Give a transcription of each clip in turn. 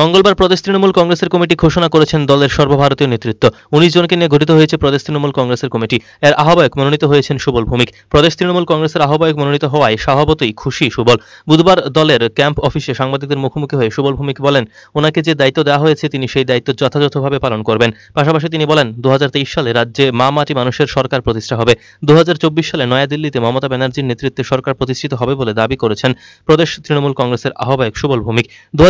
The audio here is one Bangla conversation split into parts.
মঙ্গলবার প্রদেশ তৃণমূল কংগ্রেসের কমিটি ঘোষণা করেছেন দলের সর্বভারতীয় নেতৃত্ব। উনিশ জনকে নিয়ে গঠিত হয়েছে প্রদেশ তৃণমূল কংগ্রেসের কমিটি। এর আহ্বায়ক মনোনীত হয়েছেন সুবল ভৌমিক। প্রদেশ তৃণমূল কংগ্রেসের আহ্বায়ক মনোনীত হওয়ায় স্বভাবতই খুশি সুবল। বুধবার দলের ক্যাম্প অফিসে সাংবাদিকদের মুখোমুখি হয়ে সুবল ভৌমিক বলেন, ওনাকে যে দায়িত্ব দেওয়া হয়েছে, তিনি সেই দায়িত্ব যথাযথভাবে পালন করবেন। পাশাপাশি তিনি বলেন দু হাজার তেইশ সালে রাজ্যে মা মাটি মানুষের সরকার প্রতিষ্ঠা হবে। দু হাজার চব্বিশ সালে নয়াদিল্লিতে মমতা ব্যানার্জির নেতৃত্বে সরকার প্রতিষ্ঠিত হবে বলে দাবি করেছেন প্রদেশ তৃণমূল কংগ্রেসের আহ্বায়ক সুবল ভৌমিক। দু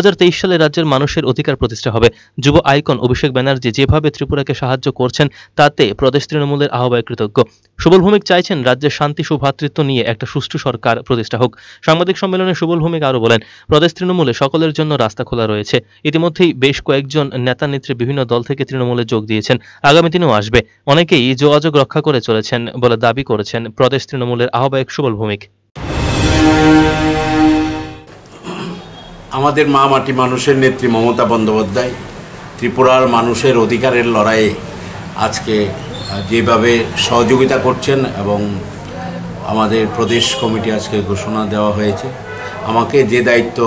সালে রাজ্যের মানুষের অধিকার প্রতিষ্ঠা হবে। যুব আইকন, অভিষেক ব্যানার্জি যেভাবে ত্রিপুরাকে সাহায্য করছেন, তাতে প্রদেশ তৃণমূলের আহ্বায়ক কৃতজ্ঞ। সুবল ভৌমিক চাইছেন রাজ্যের শান্তি সুভ্রাতৃত্ব নিয়ে একটা সুষ্ঠু সরকার প্রতিষ্ঠা হোক। সাংবাদিক সম্মেলনে সুবল ভৌমিক আরও বলেন, প্রদেশ তৃণমূলে সকলের জন্য রাস্তা খোলা রয়েছে। ইতিমধ্যেই বেশ কয়েকজন নেতা নেত্রী বিভিন্ন দল থেকে তৃণমূলে যোগ দিয়েছেন। আগামী দিনেও আসবে। অনেকেই যোগাযোগ রক্ষা করে চলেছেন বলে দাবি করেছেন প্রদেশ তৃণমূলের আহ্বায়ক সুবল ভৌমিক। আমাদের মা মাটি মানুষের নেত্রী মমতা বন্দ্যোপাধ্যায়, ত্রিপুরার মানুষের অধিকারের লড়াইয়ে আজকে যেভাবে সহযোগিতা করছেন এবং আমাদের প্রদেশ কমিটি আজকে ঘোষণা দেওয়া হয়েছে, আমাকে যে দায়িত্ব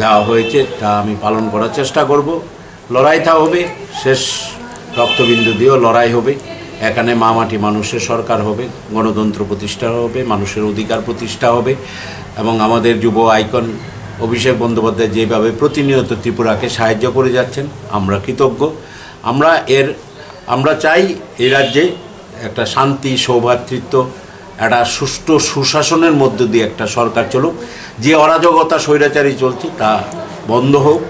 দেওয়া হয়েছে তা আমি পালন করার চেষ্টা করব। লড়াইটা হবে, শেষ রক্তবিন্দু দিয়েও লড়াই হবে। এখানে মা মাটি মানুষের সরকার হবে, গণতন্ত্র প্রতিষ্ঠা হবে, মানুষের অধিকার প্রতিষ্ঠা হবে এবং আমাদের যুব আইকন অভিষেক বন্দ্যোপাধ্যায় যেভাবে প্রতিনিয়ত ত্রিপুরাকে সাহায্য করে যাচ্ছেন, আমরা কৃতজ্ঞ। আমরা এর, আমরা চাই এই রাজ্যে একটা শান্তি, সৌভাতৃত্ব, একটা সুষ্ঠু সুশাসনের মধ্য দিয়ে একটা সরকার চলুক। যে অরাজকতা, স্বৈরাচারী চলছে তা বন্ধ হোক।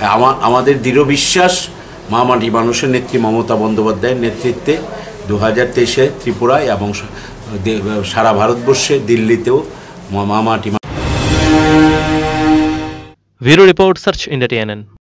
আমা- আমাদের দৃঢ় বিশ্বাস, মা মাটি মানুষের নেত্রী মমতা বন্দ্যোপাধ্যায়ের নেতৃত্বে দু হাজার তেইশে ত্রিপুরায় এবং সারা ভারতবর্ষে দিল্লিতেও মা Video Report Search in the TNN.